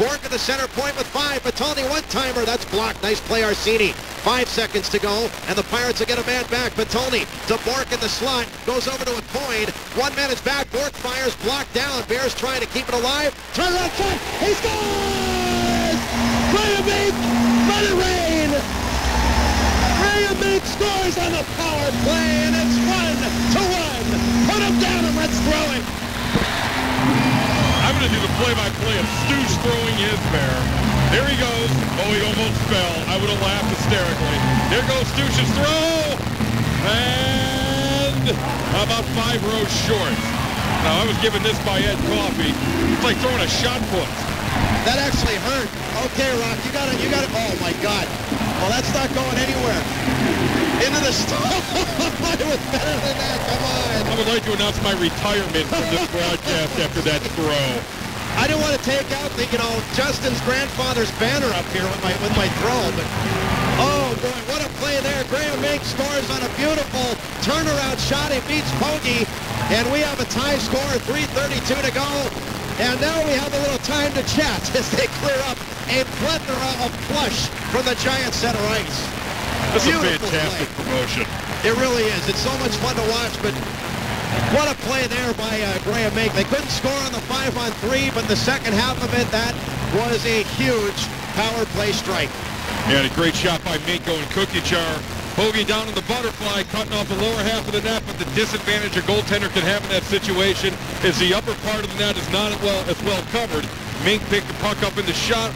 Bourque at the center point with five. Bertoni one-timer. That's blocked. Nice play, Arsini. Five seconds to go, and the Pirates will get a man back. Bertoni to Bourque in the slot. Goes over to a point. One man is back. Bourque fires. Blocked down. Bears trying to keep it alive. Turn around shot. He scores! Graham Mink! Let it rain! Graham Mink scores on the power play, and it's one to one. Put him down and let's throw it. I'm going to do the play-by-play of Stooge throwing There he goes. Oh, he almost fell. I would have laughed hysterically. There goes Stooge's throw. And about five rows short. Now, I was given this by Ed Coffey. It's like throwing a shot put. That actually hurt. Okay, Rock, you got it. You got it. Oh my God. Well, that's not going anywhere. Into the stone. it was better than that. Come on. I would like to announce my retirement from this broadcast after that throw. I didn't want to take out the, you know, Justin's grandfather's banner up here with my with my throw, but oh boy, what a play there! Graham Mink scores on a beautiful turnaround shot. He beats Pogge, and we have a tie score, 3:32 to go. And now we have a little time to chat as they clear up a plethora of flush from the Giant center ice. This is a fantastic play. promotion. It really is. It's so much fun to watch, but what a play there by uh, Graham Mink. They couldn't score on the five on three, but the second half of it, that was a huge power play strike. And a great shot by Minko and Cookie Jar. Hoagie down in the butterfly, cutting off the lower half of the net, but the disadvantage a goaltender can have in that situation is the upper part of the net is not well, as well covered. Mink picked the puck up in the shot,